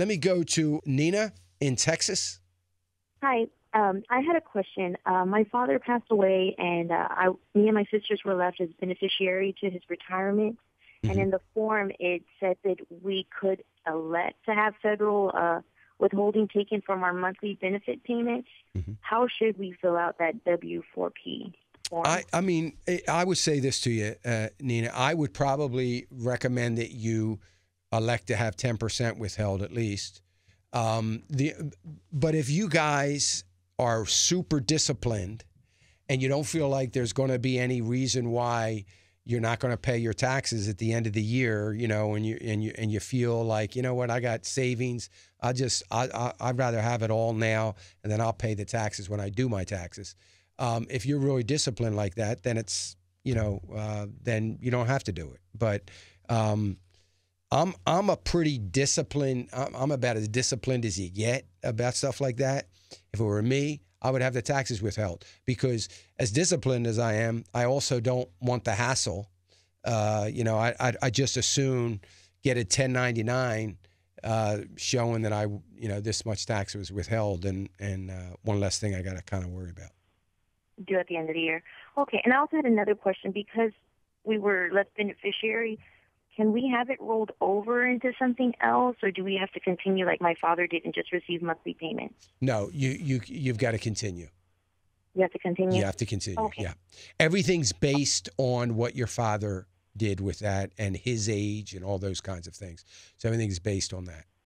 let me go to Nina in Texas. Hi. Um, I had a question. Uh, my father passed away, and uh, I, me and my sisters were left as beneficiary to his retirement. And in the form, it said that we could elect to have federal uh, withholding taken from our monthly benefit payments. How should we fill out that W-4P form? I, I mean, I- I would say this to you, uh, Nina. I would probably recommend that you elect to have 10% withheld at least. Um, the, but if you guys are super disciplined and you don't feel like there's going to be any reason why you're not going to pay your taxes at the end of the year, you know, and you and you and you feel like, you know what, I got savings. I just I, I I'd rather have it all now, and then I'll pay the taxes when I do my taxes. Um, if you're really disciplined like that, then it's you know uh, then you don't have to do it. But um, I'm I'm a pretty disciplined. I'm, I'm about as disciplined as you get about stuff like that. If it were me, I would have the taxes withheld because as disciplined as I am, I also don't want the hassle. Uh, you know, I I, I just assume get a 1099 uh, showing that I you know this much tax was withheld and and uh, one less thing I got to kind of worry about. Do at the end of the year. Okay, and I also had another question because we were left beneficiary. Can we have it rolled over into something else, or do we have to continue like my father did and just receive monthly payments? No, you you you've got to continue. You have to continue. You have to continue. Okay. Yeah. Everything's based on what your father did with that and his age and all those kinds of things. So everything's based on that.